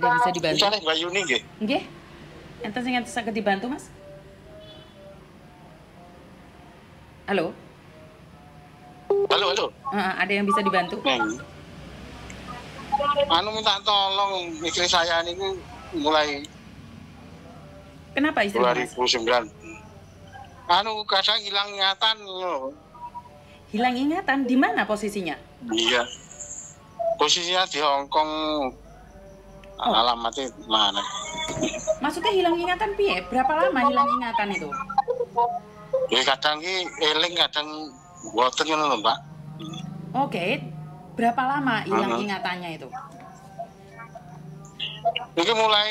Yang bisa dibantu? Misalnya Mbak Yuni nggih. Nggih. Enten sing saged dibantu, Mas? Halo? Halo, halo. Heeh, ada yang bisa dibantu? Neng. Anu minta tolong istri saya niku mulai Kenapa istri Mas? 2009. Anu kadang hilang ingatan loh. Hilang ingatan di mana posisinya? Iya. Posisinya di Hong Kong. Oh. Alamatnya mana? Maksudnya hilang ingatan piye? Berapa lama hilang ingatan itu? Ya kadang ki eling kadang boten ngono lho, Mbak. Oke. Berapa lama hilang Mhm. ingatannya itu? Ini mulai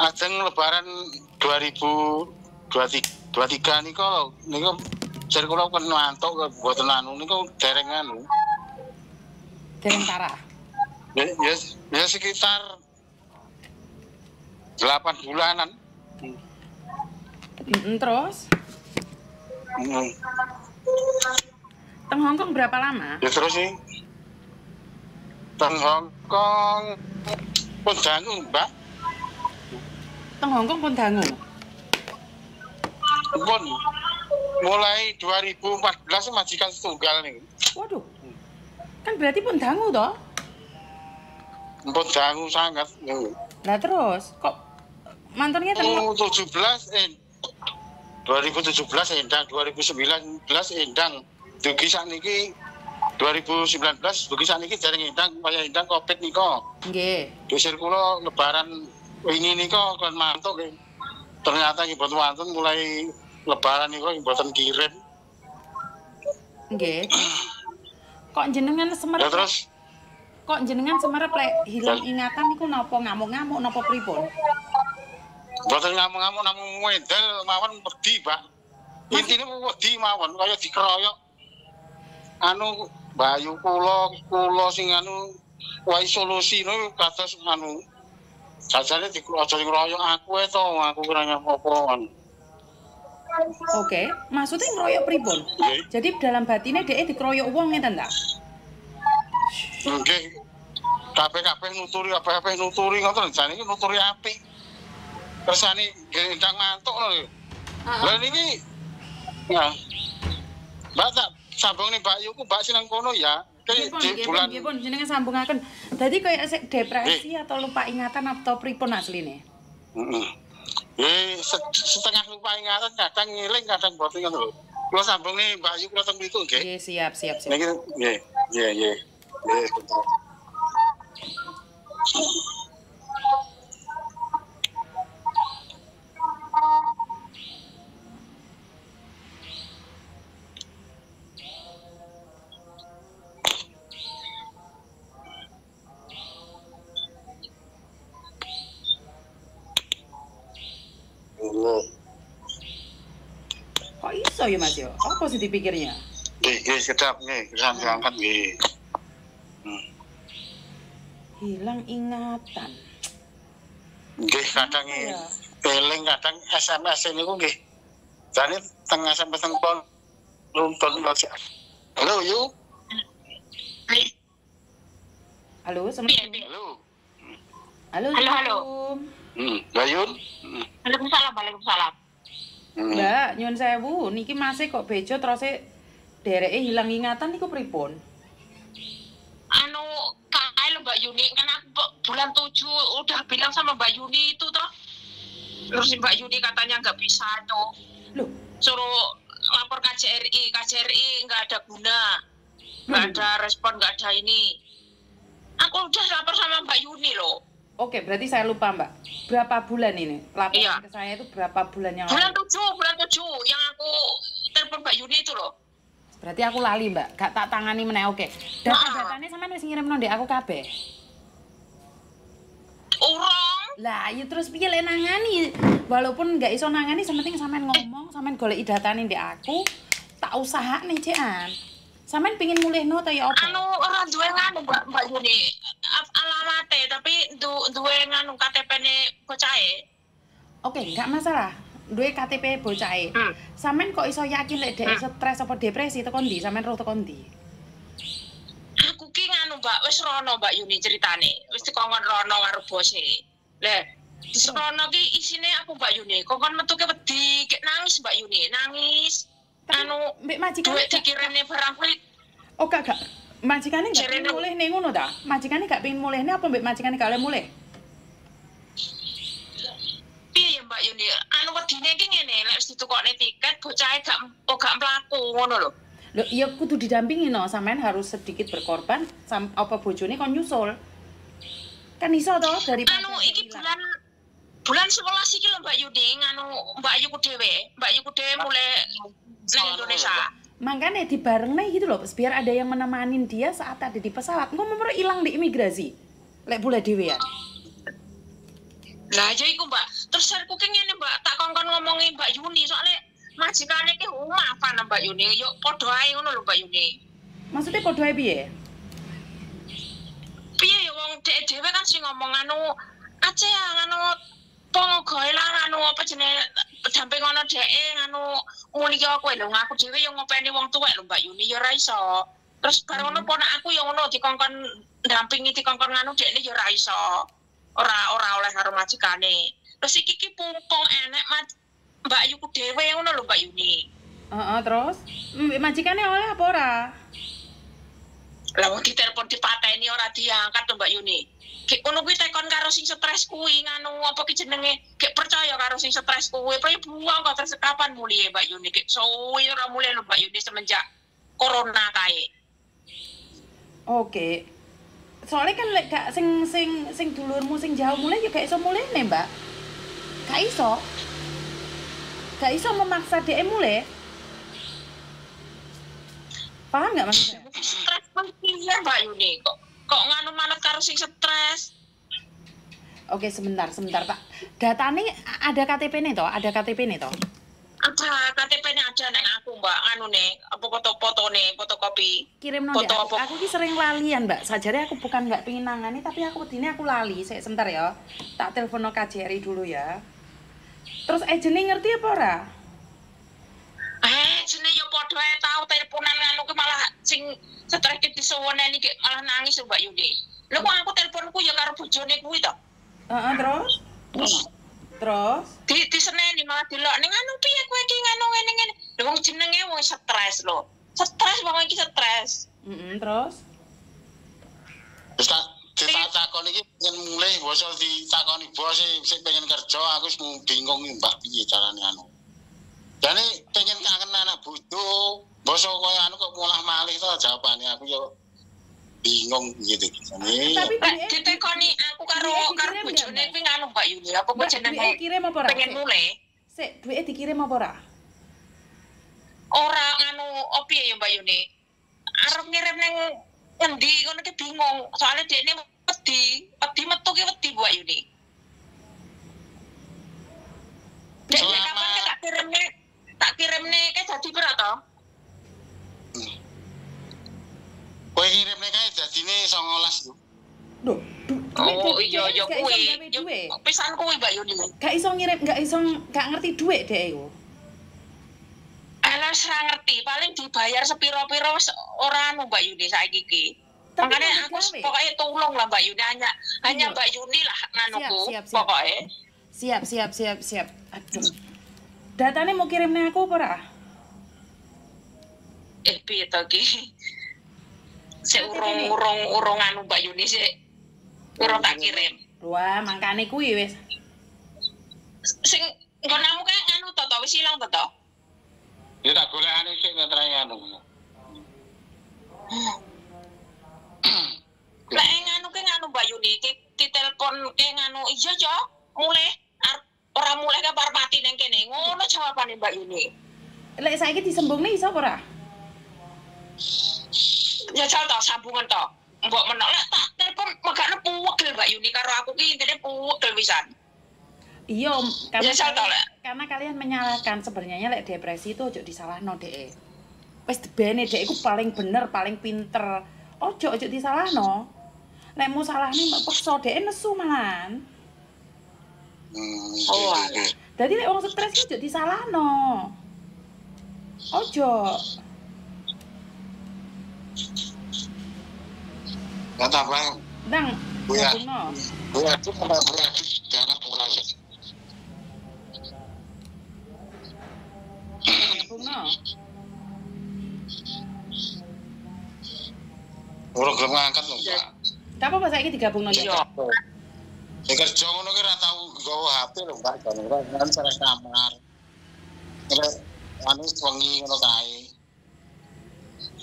ajeng lebaran 2023 niku lho, niku jar kula kan mantuk ke boten anu niku dereng anu. Dereng Tara. Ya, ya, ya sekitar 8 bulanan. Mm, Terus, Hmm. teng Hongkong berapa lama? Ya terus sih. Teng Hong Kong pun dangu, Mbak. Teng Hongkong pun dangu. Pun mulai 2014 majikan setunggal nih. Waduh. Kan berarti pun dangu toh? Pun dangu sangat. nih. Lah terus, kok mantannya teng 2017 eh 2017 endang 2019 endang dugi sakniki 2019 dugi sakniki jarang endang kaya endang covid nika Nggih. dusir kula lebaran ini nika kan mantuk nggih. ternyata iki boten wonten mulai lebaran nika boten kirim Nggih. Kok jenengan ya semerep? terus Kok jenengan semerep lek hilang ingatan niku napa ngamuk-ngamuk napa pripun? boten ngamuk-ngamuk namung wedel mawon wedi Pak intine wedi mawon kaya dikeroyok anu bayu kula kula sing anu wae solusi no kados anu jajane aja ngeroyok aku to aku kira apa anu Oke, maksudnya ngeroyok pripun? nggih Jadi dalam batinnya dia dikeroyok uang ngeten ta? Nggih kabeh-kabeh nuturi kabeh-kabeh nuturi ngoten jane iki nuturi apik kersane gendang mantuk lho Lah niki ya. Mbak tak sambung nih Mbak Yuku Mbak sinang kono ya. Nggih bulan nggih pun, jenengan sambungaken. Dadi kayak sik depresi atau lupa ingatan atau pripun asline? Heeh. Eh se- setengah lupa ingatan kadang ngiling kadang boten ngono lho. Kula sambung nih Mbak Yuku datang mriku nggih. Nggih, siap, siap, siap. Niki nggih. Nggih, nggih. Kok iso ya Mas yo? Apa sih dipikirnya? Nggih, sedap nggih. Sampai angkat nggih. Hilang ingatan. Nggih, kadang ya? eling kadang SMS niku nggih. Jane teng SMS teng pon nonton aja. Halo, Yu. Halo, Assalamualaikum. piye? Halo. Halo, Halo. Hmm, Bayun. Hmm. Waalaikumsalam, Waalaikumsalam. Hmm. Mbak, nyuwun sewu, niki masih kok bejo terus dereke hilang ingatan niku pripun? Mbak Yuni, kan aku bu- bulan 7 udah bilang sama Mbak Yuni itu toh. Terus Mbak Yuni katanya nggak bisa tuh. Loh, Suruh lapor KJRI, KJRI nggak ada guna. Nggak ada respon, nggak ada ini. Aku udah lapor sama Mbak Yuni loh. Oke, berarti saya lupa Mbak. Berapa bulan ini? Laporan Iya. ke saya itu berapa bulan yang Bulan lalu? 7, bulan 7 yang aku telepon Mbak Yuni itu loh. Berarti aku lali Mbak, gak tak tangani meneh oke. Data-datanya sampean wis ngirimno ndek aku kabeh. Urung. Lah, ya terus piye lek nangani? Walaupun nggak iso nangani, sementing sampean ngomong, sampean golek datane ndek aku, tak usahane cekan. Sampean pengin mulihno ta ya apa? anu ora duwe nganu Mbak Mbak Yuni Af- alamate tapi du, duwe nganu KTP-ne bocahe Oke, nggak masalah. Duwe KTP bocahe. hmm. Sampean kok iso yakin lek dek Hmm. stres apa depresi tekan ndi? Sampean roh tekan ndi? aku ki nganu anu Mbak, wis rono Mbak Yuni ceritane. Wis dikongkon rono karo bose. Lah, di rono ki isine aku Mbak Yuni. Kongkon metu ke wedi, kek nangis Mbak Yuni, nangis. Tapi Anu mbek majikane duit dikirimne barang kuwi Oh gak gak. Majikane gak pengen mulih nih ngono ta? Majikane gak pengen mulih nih apa mbek majikane gak oleh mulih? Piye ya Mbak Yuni? Anu wedine ki ngene, lek wis ditukokne tiket bocahe gak oh gak mlaku ngono lho. Loh, iya kudu didampingi no, sampean harus sedikit berkorban sam, apa bojone kon nyusul. Kan iso toh dari Anu iki bulan bulan 11 iki lho Mbak Yuni, nganu Mbak Yuku dhewe. Mbak Yuku dhewe mulai nang Indonesia. Makanya dibarengne gitu loh, biar ada yang menemanin dia saat ada di pesawat. Engko mau hilang di imigrasi. Lek bule dhewe ya. Lah ya iku Mbak. Terus aku ki ngene Mbak, tak kongkon ngomongi Mbak Yuni soalnya majikane ki oh, maafan Mbak Yuni. Yo padha ae ngono lho Mbak Yuni. Maksudnya podo ae piye? Piye ya wong dhek dhewe kan sing ngomong anu Aceh anu pongo gawe lah anu apa jenenge damping ngono dhek anu muli yo kowe lho aku dhewe yo ngopeni wong tuwek lho Mbak Yuni yo ora iso. Terus bareng ngono ponak aku yo ngono dikongkon dampingi dikongkon nganu dhekne yo ora iso. Ora ora oleh karo majikane. Terus iki ki pungkong enek mat Mbak Yuku dhewe ngono lho Mbak Yuni. Heeh, terus mbek majikane oleh apa ora? Lah wong ditelepon dipateni ora diangkat to Mbak Yuni. Ki ngono kuwi tekon karo sing stres kuwi nganu apa ki jenenge? Ki percaya karo sing stres kuwi, tapi buang kok terus kapan mulie Mbak Yuni? Ki suwi ora mulai lho Mbak Yuni semenjak corona kae. Oke. Soalnya kan lek gak sing sing sing dulurmu sing jauh mulai juga iso mulai nih, Mbak. Gak iso. Gak iso memaksa dia mulai. Paham nggak maksudnya? Stres piye Mbak Yuni? Kok kok nganu manut karo sing stres? Oke, sebentar, sebentar, Pak. Data nih ada KTP nih toh, ada KTP nih toh. Ada KTP-nya ada nang aku Mbak, anu nih, apa foto-foto nih, fotokopi. Kirim nanti. Foto Aku, aku ki sering lalian, Mbak. Sajare aku bukan nggak pingin nangani, tapi aku ini aku lali. Saya sebentar ya. Tak telepon no KJRI dulu ya. Terus agentnya ngerti apa ora? Eh, jenenge yo padha ae tau teleponan anu ki malah sing stres ki disuwuneni ki malah nangis Mbak Yuni. Lha kok aku teleponku ya karo bojone kuwi to. Heeh, terus? Terus? Di diseneni malah dilok ning anu piye kowe iki nganu ngene ngene. Lha wong jenenge wong stres lho. Stres wong iki stres. Mm terus? Terus tak tak takon iki pengen mulai bosok ditakoni bos sih pengen kerja aku wis bingung nih Mbak piye carane anu. Jane pengen kangen anak bojo, bosok koyo anu kok mulah malih to jawabane aku yo bingung gitu. Jane Tapi Lah duit ditekoni aku karo Duit karo dikirim bojone nggak, kuwi nganu Mbak Yuni. Apa kok jenenge kirim apa ora? pengen mulai? Sik, duitnya dikirim apa ora? Ora nganu opi ya Mbak Yuni. Arep ngirim nang ngendi ngono ki bingung. Soalnya dia ini wedi, wedi metu ki wedi Mbak Yuni. Dek kapan tak kirimne tak kirimne ke jadi pira to? Kowe kirimne kae dadine 19 lho. Duh, du, duit Oh iya iya kuwi. Yo. Pisan kuwi Mbak Yuni. Gak iso ngirim, gak iso gak ngerti duit deh iku. Alah ora ngerti, paling dibayar sepiro-piro wis ora anu Mbak Yuni saiki iki. Makanya kan aku pokoknya tolong lah Mbak Yuni hanya hanya Iya. Mbak Yuni lah nganuku Siap, siap, siap. pokoknya. Siap, siap, siap, siap. Aduh. Datanya mau kirimnya aku apa ora? Eh piye to ki? Nanti urung urung urung anu Mbak Yuni sik urung tak kirim. Wah, mangkane kuwi wis. Sing nggonamu kae nganu to to wis ilang to to. Ya tak golekane sik ngetrai anu. Lah eh, nganu ke nganu Mbak Yuni ki ditelepon ke nganu iya yo mulai ora mulai ke bar mati nang kene. Ngono jawabane Mbak Yuni. Lek saiki disembungne iso ora? Ya jal to sambungan to. Mbok menok lek tak telepon megane puwegel Mbak Yuni karo aku ki intine puwegel pisan. Iya, karena Ya, kalian, karena kalian menyalahkan sebenarnya lek depresi itu ojo disalahno dek. Wes debene dek iku paling bener, paling pinter. Ojo ojo disalahno. Lek mau salahne mbak peksa dek nesu malahan. Hmm, Oh, gitu, alah. gitu. Jadi lek wong stres ki ojo disalahno. Ojo. Kata apa Ndang, Bu ya. gabungno. Bu Adi pernah Bu Adi jangan pulang ya Gabungno. Urung gelem ngangkat lho, Pak. Gak apa-apa saiki digabungno ya. Iya. Ya kerja ngono ki ora tau nggawa HP lho, Mbak. Jan ora kan pada kamar. Ora anu wengi ngono kae.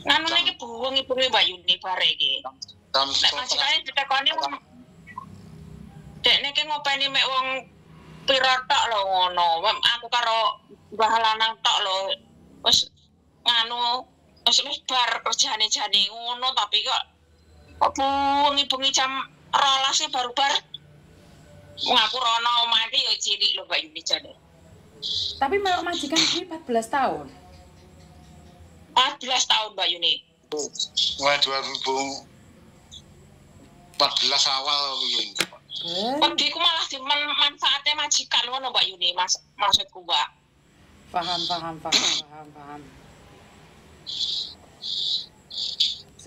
Nganu iki buwung-buwunge Mbak Yuni bare iki. Nek setengah majikannya ditekoni wong Dekne ki ngopeni mek wong pira tok lho ngono. Aku karo Mbah Lanang tok lho. Wis nganu wis wis bar kerjane jane ngono tapi kok kok bengi-bengi jam 12 e baru bar. Wong aku rono ya cilik lho Mbak Yuni jane. Tapi melok majikan kuwi 14 tahun. 14 tahun Mbak Yuni. Wah, 2014 awal piye. Eh, Wedi ku malah dimanfaatnya majikan ngono Mbak Yuni mas maksudku Mbak. paham, paham, paham, paham, paham.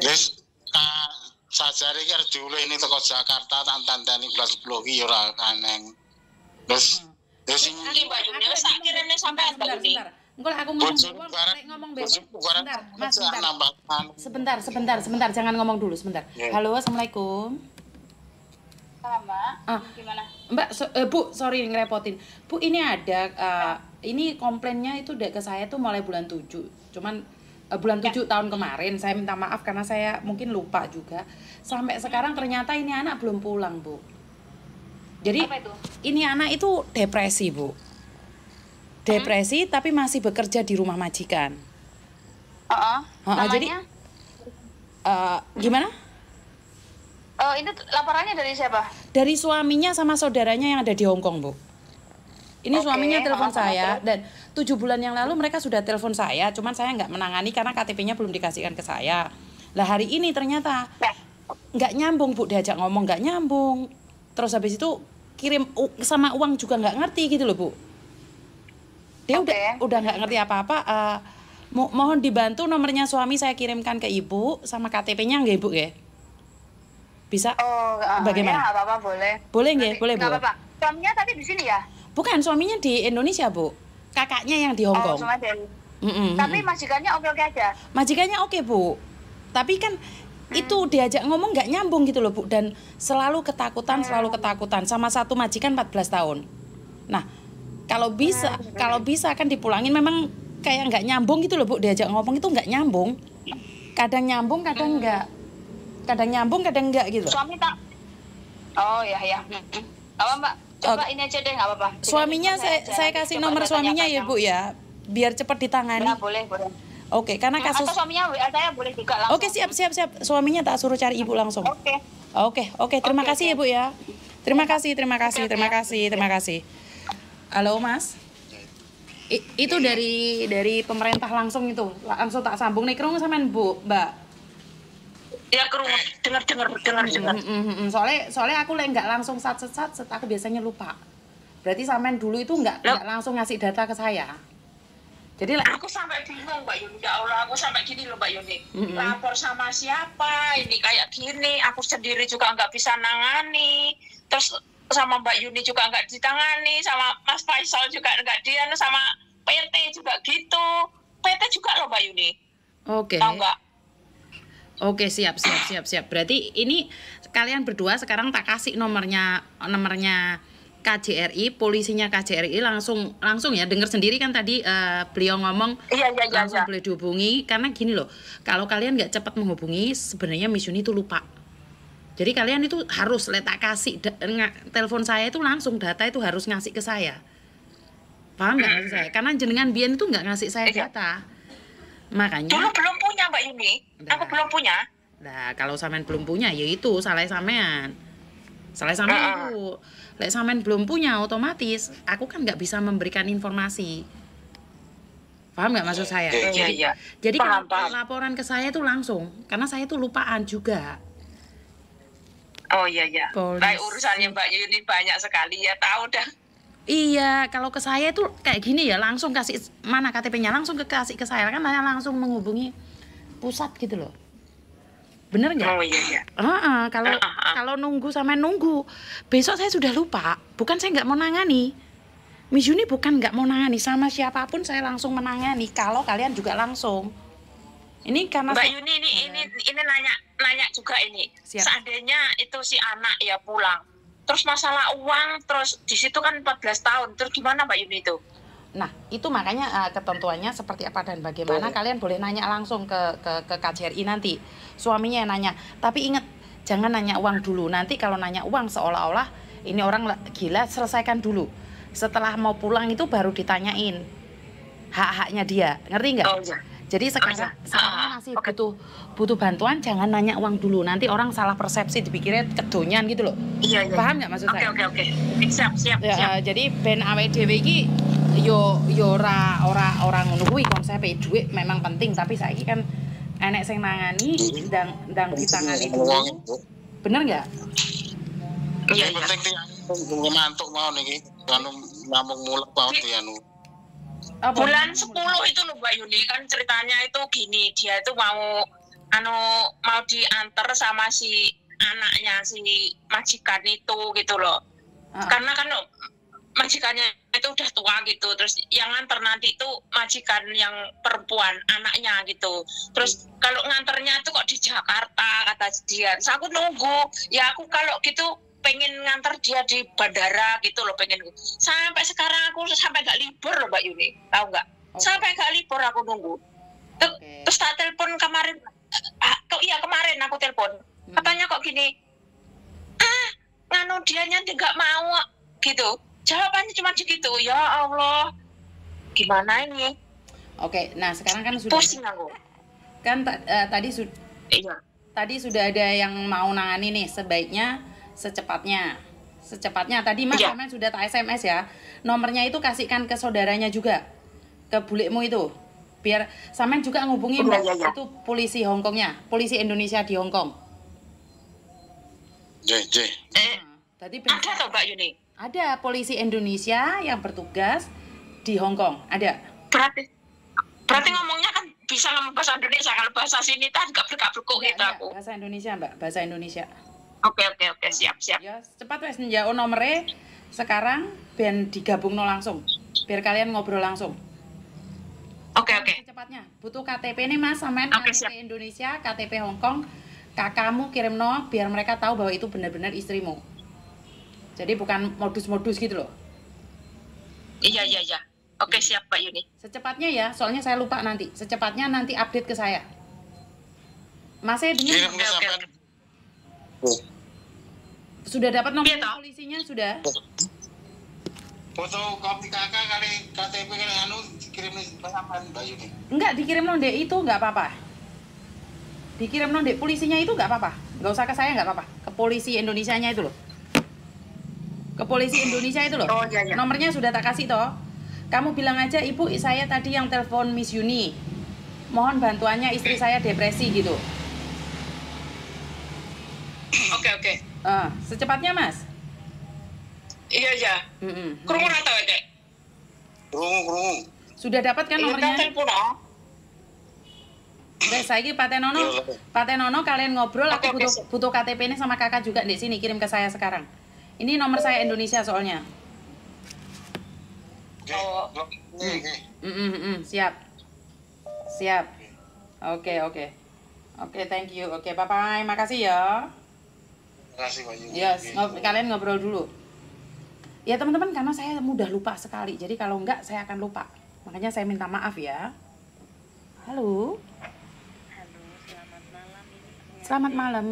Wis ka sajare ki arep diulehne teko Jakarta tak tandani bulan 10 ki ya ora aneng. Terus sing Iki Mbak Yuni wis tak kirene sampean Mbak Yuni. Engko aku ngomong lek ngomong bareng Sebentar, Mas, sebentar. Sebentar, sebentar, sebentar, jangan ngomong dulu, sebentar. Ya. Halo, Assalamualaikum. sama Ah. gimana Mbak, so- eh, Bu, sorry ngerepotin. Bu, ini ada eh, ini komplainnya itu udah ke saya tuh mulai bulan 7. Cuman eh, bulan 7 tahun kemarin saya minta maaf karena saya mungkin lupa juga. Sampai sekarang ternyata ini anak belum pulang, Bu. Jadi apa itu ini anak itu depresi, Bu. Depresi tapi masih bekerja di rumah majikan. Heeh. Ah, ah, jadi- namanya Eh, gimana? Eh, ini laporannya dari siapa Dari suaminya sama saudaranya yang ada di Hong Kong, Bu. Ini Oke, suaminya telepon saya terus? dan tujuh bulan yang lalu mereka sudah telepon saya, cuman saya nggak menangani karena KTP-nya belum dikasihkan ke saya. Lah hari ini ternyata Ya. nggak nyambung Bu diajak ngomong nggak nyambung. Terus habis itu kirim sama uang juga nggak ngerti gitu loh Bu. Dia Oke. udah udah nggak ngerti apa-apa. mo- mohon dibantu nomornya suami saya kirimkan ke ibu sama KTP-nya nggak ibu ya? Bisa? oh eh, Bagaimana? ya apa-apa boleh Boleh nggak? Boleh nggak apa-apa suaminya tadi di sini ya Bukan suaminya di Indonesia bu, kakaknya yang di Hong oh Kong. dari Mm-mm, tapi majikannya oke oke aja majikannya oke bu, tapi kan Hmm. itu diajak ngomong nggak nyambung gitu loh bu dan selalu ketakutan selalu Hmm. ketakutan sama satu majikan 14 tahun. Nah kalau bisa Hmm. kalau bisa kan dipulangin memang kayak nggak nyambung gitu loh bu diajak ngomong itu nggak nyambung. Kadang nyambung Hmm. kadang nggak, kadang nyambung kadang nggak gitu. suami tak oh ya ya Mm-mm. apa mbak coba ini aja deh nggak apa-apa Suaminya saya saya Nanti kasih coba nomor saya suaminya ya bu ya, biar cepat ditangani. ya boleh boleh Oke karena Hmm, kasus atau suaminya WA saya boleh juga langsung Oke siap siap siap suaminya tak suruh cari ibu langsung. oke Oke oke terima Oke, kasih oke. ibu ya. Terima kasih terima kasih Oke, terima oke. kasih terima kasih. Halo mas. I- itu dari dari pemerintah langsung itu langsung tak sambung nih kerungu sampean bu mbak. Ya kerungu. Mm, mm, mm, mm. Soalnya soalnya aku lagi nggak langsung sat sat sat sat, aku biasanya lupa. Berarti sampean dulu itu nggak nggak langsung ngasih data ke saya. Jadi Aku sampai bingung Mbak Yuni, ya Allah aku sampai gini loh Mbak Yuni. Mm-mm. Lapor sama siapa? Ini kayak gini, aku sendiri juga nggak bisa nangani. Terus sama Mbak Yuni juga nggak ditangani, sama Mas Faisal juga nggak dia, sama PT juga gitu. PT juga loh Mbak Yuni, oke. tahu nggak? Oke siap siap siap siap. Berarti ini kalian berdua sekarang tak kasih nomornya nomornya KJRI, polisinya KJRI langsung langsung ya dengar sendiri kan tadi eh, beliau ngomong Iya iya iya. langsung iya. boleh dihubungi karena gini loh kalau kalian nggak cepat menghubungi sebenarnya Miss Yuni itu lupa. Jadi kalian itu harus letak kasih telepon saya itu langsung data itu harus ngasih ke saya. Paham nggak maksud saya? Karena jenengan Bian itu nggak ngasih saya Iya. data. Makanya Dulu belum punya Mbak Yuni, aku Nah. belum punya. Nah, kalau sampean belum punya, ya itu salah sampean. Salah sampean Ah. itu. Lek sampean belum punya, otomatis aku kan nggak bisa memberikan informasi. Paham nggak maksud saya? Iya, iya, iya. Jadi Paham, kalau paham. laporan ke saya itu langsung, karena saya itu lupaan juga. Oh iya iya. Polisi. Baik urusannya Mbak Yuni banyak sekali ya tahu dah. Iya, kalau ke saya itu kayak gini ya, langsung kasih mana KTP-nya langsung ke kasih ke saya kan saya langsung menghubungi pusat gitu loh. Bener nggak? Oh iya iya. Heeh, kalau Ah, ah, ah. kalau nunggu sama nunggu, besok saya sudah lupa. Bukan saya nggak mau nangani. Miss Yuni bukan nggak mau nangani sama siapa pun saya langsung menangani. Kalau kalian juga langsung. Ini karena Mbak Yuni ini ini ini nanya nanya juga ini. Siap. Seandainya itu si anak ya pulang. Terus masalah uang, terus di situ kan 14 tahun. Terus gimana Mbak Yuni itu? Nah, itu makanya eh, ketentuannya seperti apa dan bagaimana kalian boleh nanya langsung ke ke ke KJRI nanti. Suaminya yang nanya. Tapi ingat, jangan nanya uang dulu. Nanti kalau nanya uang seolah-olah ini orang la- gila, selesaikan dulu. Setelah mau pulang itu baru ditanyain hak-haknya dia. Ngerti nggak? Oh iya. Jadi sekarang iya. sekarang Ah, masih oke. butuh butuh bantuan, jangan nanya uang dulu. Nanti orang salah persepsi dipikirnya kedonyan gitu loh. Iya iya. Paham nggak maksud Oke saya? oke oke. Siap siap Ya, siap. eh, jadi ben awake dhewe iki yo yo ora ora ora ngono kuwi konsepe duit memang penting tapi saiki kan enek sing nangani ndang ndang ditangani Wong dulu. itu. Bener nggak? Iya iya. penting nih mantuk mau niki. Anu ngomong mulek banget ya anu. Apa? bulan 10 itu loh Mbak Yuni. Kan ceritanya itu gini dia itu mau anu mau diantar sama si anaknya si majikan itu gitu loh Ah. karena kan majikannya itu udah tua gitu. Terus yang nganter nanti itu majikan yang perempuan anaknya gitu. Terus kalau nganternya itu kok di Jakarta kata dia. Terus aku nunggu. Ya aku kalau gitu pengen nganter dia di bandara gitu loh pengen sampai sekarang aku sampai gak libur loh Mbak Yuni. Tahu nggak? Oke. sampai gak libur aku nunggu. Ter- Oke. terus tak telepon kemarin. Ah, kok iya kemarin aku telepon. Hmm. katanya kok gini ah nganu dianya nggak mau gitu. Jawabannya cuma segitu ya Allah gimana ini? Oke, nah sekarang kan sudah pusing aku. Kan eh, tadi su- iya. tadi sudah ada yang mau nangani nih sebaiknya secepatnya. Secepatnya. Tadi mas Iya. Samen sudah tak SMS ya. Nomornya itu kasihkan ke saudaranya juga. Ke bulekmu itu. Biar Samen juga ngubungin Iya, Mbak, iya, iya. itu polisi Hongkongnya. Polisi Indonesia di Hongkong. J J. eh, Nah, tadi ada tuh Mbak Yuni? Ada polisi Indonesia yang bertugas di Hongkong. Ada. Berarti berarti ngomongnya kan bisa ngomong bahasa Indonesia. Kalau bahasa sini kan nggak berkabuk Enggak, gitu enggak, aku. Bahasa Indonesia mbak. Bahasa Indonesia oke oke oke siap siap ya cepat wes njau nomornya sekarang ben digabung langsung biar kalian ngobrol langsung oke oke Secepatnya. Butuh KTP nih Mas, samain Oke, KTP siap. Indonesia, KTP Hong Kong. Kakakmu kirim no biar mereka tahu bahwa itu benar-benar istrimu. Jadi bukan modus-modus gitu loh. iya iya iya oke siap Mbak Yuni Secepatnya ya, soalnya saya lupa nanti. Secepatnya nanti update ke saya. Dengar Kirim ke Oke, oke, sampean. Sudah dapat nomor Iya, polisinya sudah? Foto kopi kakak kali KTP kali anu kirim ke sampean Mbak Yuni. Enggak, dikirim nonde itu enggak apa-apa. Dikirim nonde polisinya itu enggak apa-apa. Enggak usah ke saya enggak apa-apa. Ke polisi Indonesianya itu loh. Ke polisi Indonesia itu loh. Oh, iya, iya. Nomornya sudah tak kasih toh. Kamu bilang aja, "Ibu, saya tadi yang telepon Miss Yuni. Mohon bantuannya istri saya depresi gitu." oke Eh, secepatnya, Mas. iya iya Mm-mm. kurungan atau ya Krungu krungu. Sudah dapat kan Iya, nomornya? telepon oh. Udah, saya Pak Tenono, Iya. Pak Tenono kalian ngobrol, aku butuh butuh KTP ini sama kakak juga di sini kirim ke saya sekarang. Ini nomor saya Indonesia soalnya. Oke. Oh. Oke. Mm, mm, mm, siap, siap. Oke oke, oke thank you. Oke bye bye, makasih ya. Terima kasih. Yes, Oke. ngob- kalian ngobrol dulu. Ya teman-teman karena saya mudah lupa sekali, jadi kalau enggak saya akan lupa. Makanya saya minta maaf ya. Halo. Selamat malam.